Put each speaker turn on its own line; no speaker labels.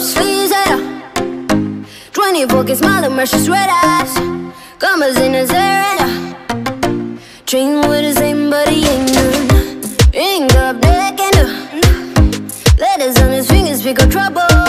up sleeves and a 24 k smile and precious red eyes. Commas in his hair and Dream with the same body ain't none Ain't up neck and Letters on his fingers pick up Trouble.